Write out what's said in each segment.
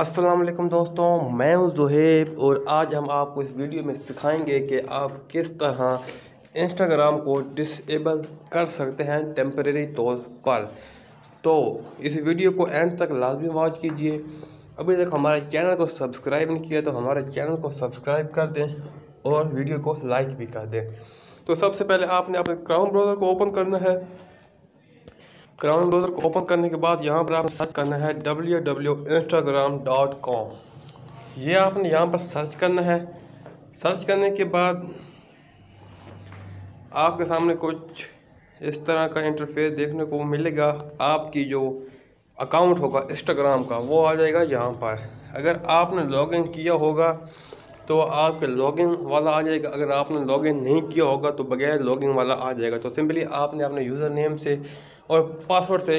वालेकुम दोस्तों, मैं हूँ जोहेब और आज हम आपको इस वीडियो में सिखाएँगे कि आप किस तरह इंस्टाग्राम को डिसेबल कर सकते हैं टेम्परेरी तौर पर। तो इस वीडियो को एंड तक लाजमी वॉच कीजिए। अभी तक हमारे चैनल को सब्सक्राइब नहीं किया तो हमारे चैनल को सब्सक्राइब कर दें और वीडियो को लाइक भी कर दें। तो सबसे पहले आपने अपने क्राउन ब्राउज़र को ओपन करना है। क्राउन ब्राउज़र को ओपन करने के बाद यहाँ पर आपने सर्च करना है W W Instagram dot com ये आपने यहाँ पर सर्च करना है। सर्च करने के बाद आपके सामने कुछ इस तरह का इंटरफेस देखने को मिलेगा। आपकी जो अकाउंट होगा इंस्टाग्राम का, वो आ जाएगा यहाँ पर। अगर आपने लॉगिन किया होगा तो आपके लॉगिन वाला आ जाएगा। अगर आपने लॉगिन नहीं किया होगा तो बगैर लॉगिन वाला आ जाएगा। तो सिंपली आपने अपने यूज़र नेम से और पासवर्ड से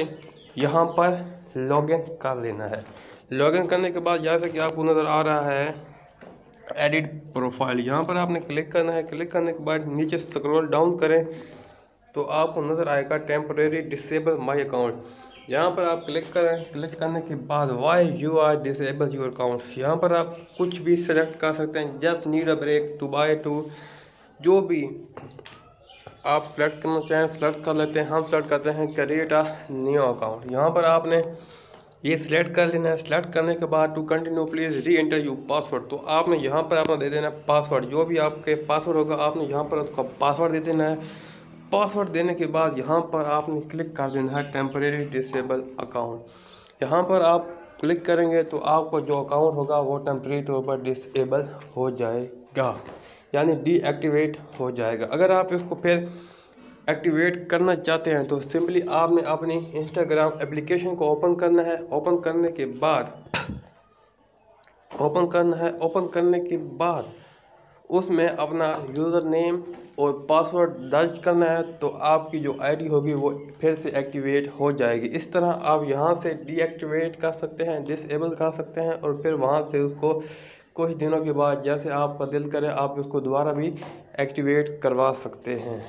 यहाँ पर लॉगिन कर लेना है। लॉगिन करने के बाद जैसे कि आपको नज़र आ रहा है एडिट प्रोफ़ाइल यहाँ पर आपने क्लिक करना है। क्लिक करने के बाद नीचे स्क्रॉल डाउन करें तो आपको नज़र आएगा टेम्परेरी डिसेबल माई अकाउंट यहाँ पर आप क्लिक करें। क्लिक करने के बाद why you are disable your account यहाँ पर आप कुछ भी सेलेक्ट कर सकते हैं। Just need a break too by too जो भी आप सेलेक्ट करना चाहें सेलेक्ट कर लेते हैं। हम सेलेक्ट करते हैं क्रिएट अ न्यू अकाउंट यहाँ पर आपने ये सिलेक्ट कर लेना है। सिलेक्ट करने के बाद to continue please re-enter you password तो आपने यहाँ पर अपना दे देना है पासवर्ड जो भी आपके पासवर्ड होगा, आपने यहाँ पर उसका पासवर्ड दे देना है। पासवर्ड देने के बाद यहाँ पर आपने क्लिक कर देना है टेम्परेरी डिसेबल अकाउंट यहाँ पर आप क्लिक करेंगे तो आपको जो अकाउंट होगा वो टेम्परेरी तौर पर डिसेबल हो जाएगा, यानी डीएक्टिवेट हो जाएगा। अगर आप इसको फिर एक्टिवेट करना चाहते हैं तो सिंपली आपने अपनी इंस्टाग्राम एप्लीकेशन को ओपन करना है। ओपन करने के बाद ओपन करना है। ओपन करने के बाद उसमें अपना यूज़र नेम और पासवर्ड दर्ज करना है तो आपकी जो आईडी होगी वो फिर से एक्टिवेट हो जाएगी। इस तरह आप यहाँ से डीएक्टिवेट कर सकते हैं डिसेबल कर सकते हैं और फिर वहाँ से उसको कुछ दिनों के बाद जैसे आपका दिल करे, आप उसको दोबारा भी एक्टिवेट करवा सकते हैं।